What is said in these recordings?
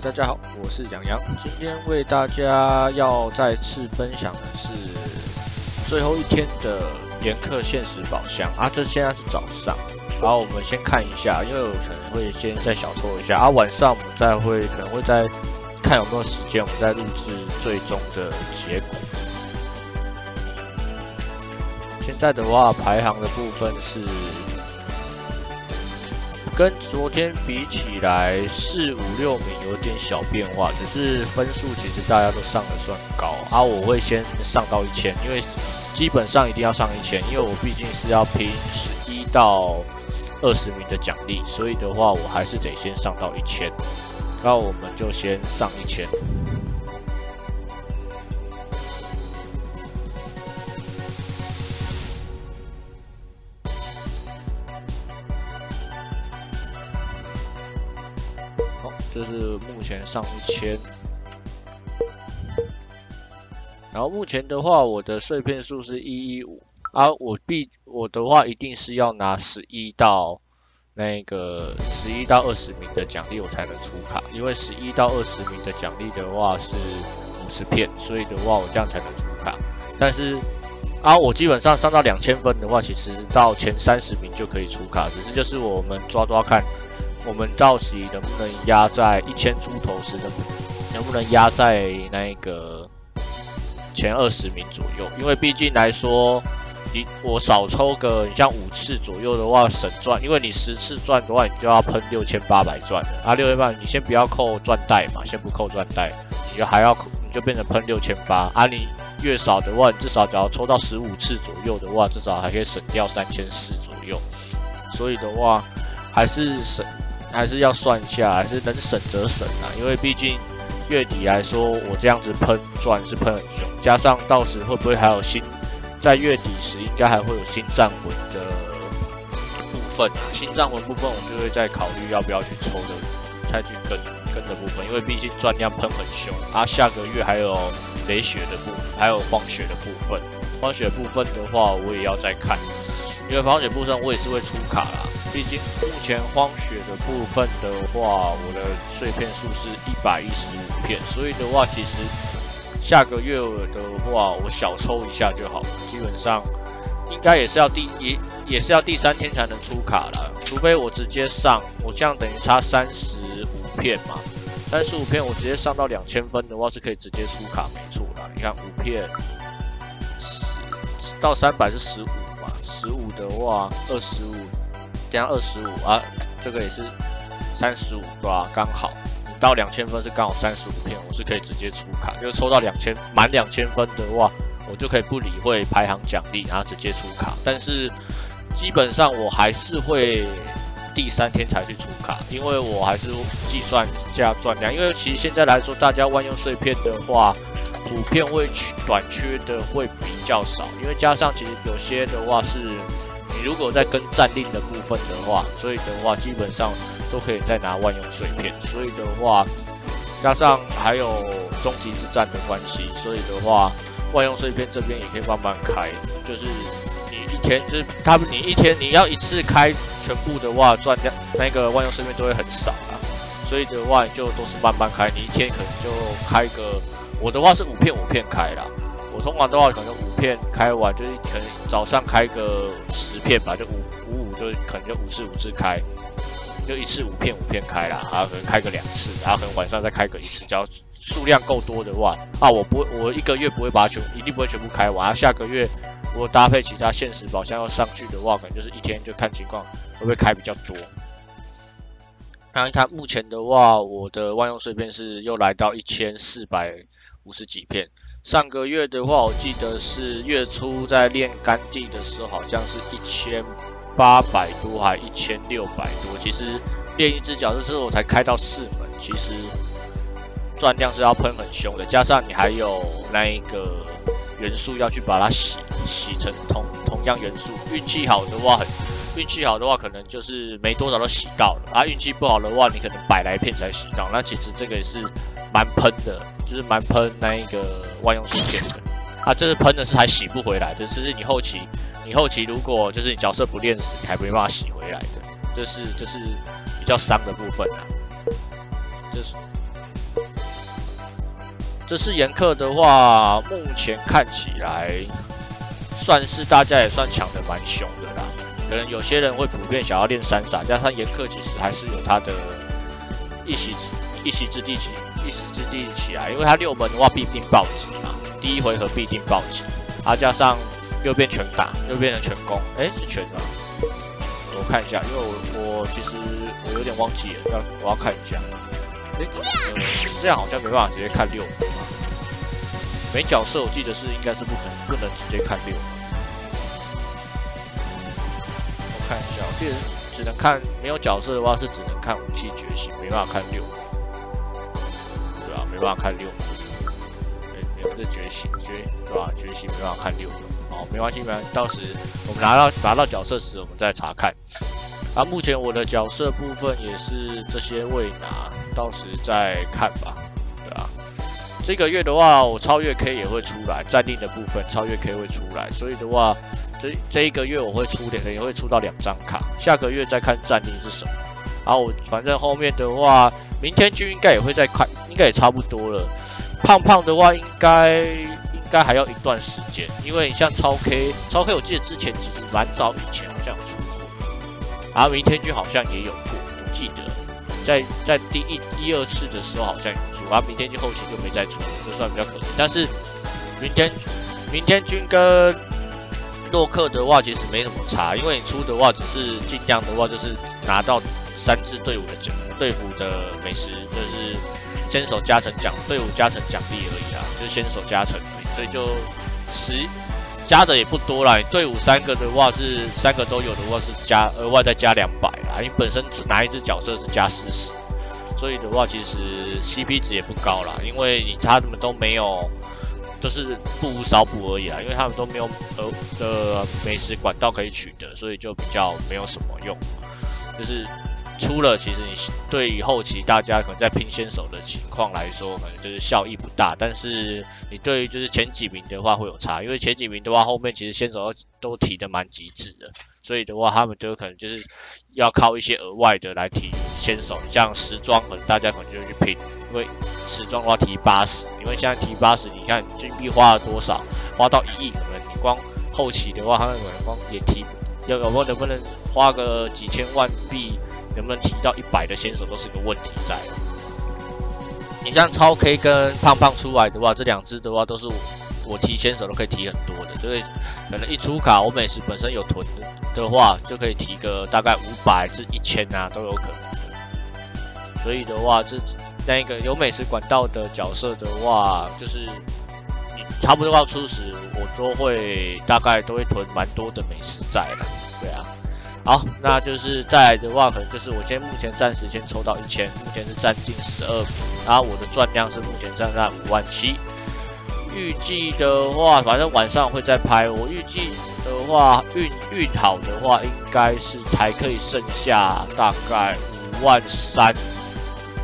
大家好，我是杨洋，今天为大家要再次分享的是最后一天的严克限时宝箱啊，这现在是早上，然后我们先看一下，因为我可能会先再小抽一下啊，晚上我们再会可能会再看有没有时间，我们再录制最终的结果。现在的话，排行的部分是。跟昨天比起来，四五六名有点小变化，只是分数其实大家都上的算高啊。我会先上到一千，因为基本上一定要上一千，因为我毕竟是要拼十一到二十名的奖励，所以的话我还是得先上到一千。那我们就先上一千。这是目前上一千，然后目前的话，我的碎片数是一一五啊，我必我的话一定是要拿十一到那个十一到二十名的奖励，我才能出卡，因为十一到二十名的奖励的话是五十片，所以的话我这样才能出卡。但是啊，我基本上上到两千分的话，其实到前三十名就可以出卡，只是就是我们抓抓看。我们到时能不能压在一千出头时，能能不能压在那个前二十名左右？因为毕竟来说，你我少抽个你像五次左右的话省赚，因为你十次赚的话，你就要喷六千八百赚了啊！六千八，你先不要扣赚袋嘛，先不扣赚袋，你就还要你就变成喷六千八啊！你越少的话，你至少只要抽到十五次左右的话，至少还可以省掉三千四左右。所以的话，还是省。还是要算一下，还是能省则省啊，因为毕竟月底来说，我这样子喷钻是喷很凶，加上到时会不会还有新，在月底时应该还会有新战魂的部分啊，新战魂部分我就会再考虑要不要去抽的，再去跟跟的部分，因为毕竟钻量喷很凶啊，下个月还有雷雪的部分，还有荒雪的部分，荒雪部分的话我也要再看，因为荒雪部分我也是会出卡啦。毕竟目前荒雪的部分的话，我的碎片数是一百一十五片，所以的话，其实下个月的话，我小抽一下就好。基本上应该也是要第也也是要第三天才能出卡了，除非我直接上，我这样等于差三十五片嘛，三十五片我直接上到两千分的话，是可以直接出卡没错啦。你看五片十到三百是十五嘛，十五的话二十。加二十五啊，这个也是三十五对吧？刚好你到两千分是刚好三十五片，我是可以直接出卡，就抽到两千满两千分的话，我就可以不理会排行奖励，然后直接出卡。但是基本上我还是会第三天才去出卡，因为我还是计算加赚量。因为其实现在来说，大家万用碎片的话，普遍会短缺的会比较少，因为加上其实有些的话是。如果在跟战令的部分的话，所以的话基本上都可以再拿万用碎片。所以的话，加上还有终极之战的关系，所以的话万用碎片这边也可以慢慢开。就是你一天就是他们，你一天你要一次开全部的话，赚掉那个万用碎片都会很少啊。所以的话就都是慢慢开，你一天可能就开个，我的话是五片五片开啦。我通常的话可能五片开完，就是可能早上开个十片吧，就五五五就可能就五次五次开，就一次五片五片开啦，啊可能开个两次，然后可能晚上再开个一次，只要数量够多的话，啊，我不会，我一个月不会把它全，一定不会全部开完，下个月如果搭配其他现实宝箱要上去的话，可能就是一天就看情况会不会开比较多。看一看目前的话，我的万用碎片是又来到一千四百五十几片。上个月的话，我记得是月初在练干地的时候，好像是一千八百多，还一千六百多。其实练一只脚的时候，我才开到四门，其实赚量是要喷很凶的。加上你还有那一个元素要去把它洗洗成同同样元素，运气好的话很，运气好的话可能就是没多少都洗到了啊。运气不好的话，你可能百来片才洗到。那其实这个也是蛮喷的。就是蛮喷那一个万用碎片的，啊，这是喷的是还洗不回来的，就是你后期，你后期如果就是你角色不练死，你还没办法洗回来的，这是这是比较伤的部分啊。这是这是严克的话，目前看起来算是大家也算抢的蛮凶的啦。可能有些人会普遍想要练三傻，加上严克其实还是有他的一席一席之地起一席之地起来，因为他六门的话必定暴击嘛，第一回合必定暴击，啊加上又变全打，又变成全攻，哎是全的，我看一下，因为我我其实我有点忘记了，要我要看一下。哎，这样好像没办法直接看六，没角色我记得是应该是不可能不能直接看六。看一下，我记得只能看没有角色的话是只能看武器觉醒，没办法看六。对啊，没办法看六。哎，不是觉醒，觉对吧？觉醒没办法看六。好，没关系，没关系，到时我们拿到拿到角色时，我们再查看。啊，目前我的角色部分也是这些未拿，到时再看吧，对啊。这个月的话，我超越 K 也会出来，暂定的部分超越 K 会出来，所以的话，这这一个月我会出两个，也会出到两张卡，下个月再看战力是什么。然后我反正后面的话，明天就应该也会再看，应该也差不多了。胖胖的话，应该应该还要一段时间，因为你像超 K，超 K 我记得之前其实蛮早以前好像有出过。然后明天君好像也有过，我记得在在第一一二次的时候好像有出，然后明天君后期就没再出，就算比较可惜。但是明天明天君跟洛克的话其实没什么差，因为你出的话只是尽量的话就是拿到三支队伍的奖队伍的美食，就是先手加成奖队伍加成奖励而已啊，就先手加成，所以就十。加的也不多啦，队伍三个的话是三个都有的话是加额外再加两百啦，你本身拿一只角色是加四十，所以的话其实 CP 值也不高啦，因为你他们都没有，都是不无少补而已啊，因为他们都没有呃的美食管道可以取得，所以就比较没有什么用，就是。出了，其实你对于后期大家可能在拼先手的情况来说，可能就是效益不大。但是你对于就是前几名的话会有差，因为前几名的话后面其实先手都提的蛮极致的，所以的话他们就可能就是要靠一些额外的来提先手。像时装可能大家可能就去拼，因为时装的话提八十，因为现在提八十，你看金币花了多少，花到一亿，可能你光后期的话，他们可能光也提，要有没有能不能花个几千万币？能不能提到一百的先手都是个问题在。你像超 K 跟胖胖出来的话，这两只的话都是我提先手都可以提很多的，就是可能一出卡我美食本身有囤的的话，就可以提个大概五百至一千啊都有可能。所以的话，这那个有美食管道的角色的话，就是你差不多要出时，我都会大概都会囤蛮多的美食在了，对啊。好，那就是再来的话，可能就是我先目前暂时先抽到一千，目前是占进十二名，然后我的钻量是目前占在五万七。预计的话，反正晚上会再拍。我预计的话，运运好的话，应该是还可以剩下大概五万三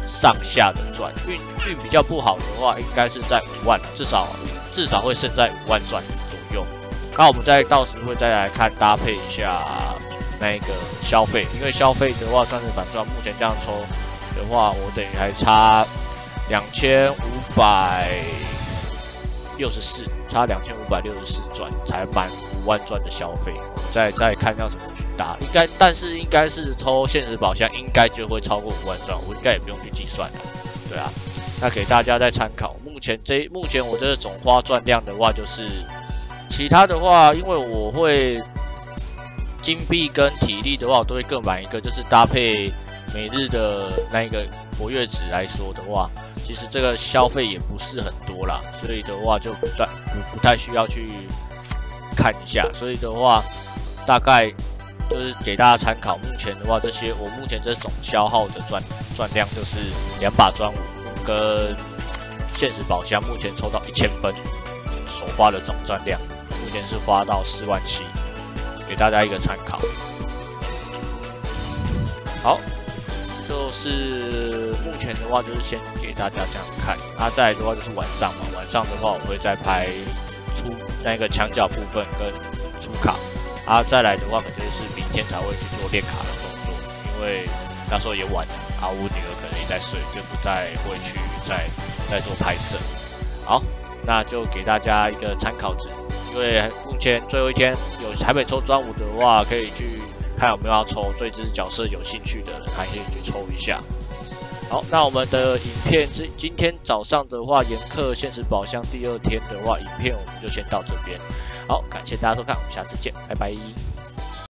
上下的钻。运运比较不好的话，应该是在五万，至少至少会剩在五万钻左右。那我们再到时会再来看搭配一下。那一个消费，因为消费的话算是反转，目前这样抽的话，我等于还差两千五百六十四，差两千五百六十四转才满五万转的消费，再再看要怎么去搭，应该但是应该是抽现实宝箱，应该就会超过五万转，我应该也不用去计算了，对啊，那给大家再参考。目前这目前我这个总花钻量的话，就是其他的话，因为我会。金币跟体力的话，我都会各买一个，就是搭配每日的那一个活跃值来说的话，其实这个消费也不是很多啦，所以的话就不太不不太需要去看一下，所以的话大概就是给大家参考。目前的话，这些我目前这种消耗的钻钻量就是两把钻五跟现实宝箱，目前抽到一千分，首发的总钻量目前是花到四万七。给大家一个参考。好，就是目前的话，就是先给大家这样看。那再来的话，就是晚上嘛，晚上的话，我会再拍出那个墙角部分跟出卡。啊，再来的话，可能就是明天才会去做练卡的动作，因为那时候也晚了，啊，我女儿可能也在睡，就不再会去再再做拍摄。好，那就给大家一个参考值，因为目前最后一天有台北抽专武的话，可以去看有没有要抽，对这只角色有兴趣的还可以去抽一下。好，那我们的影片这今天早上的话，严克现实宝箱第二天的话，影片我们就先到这边。好，感谢大家收看，我们下次见，拜拜。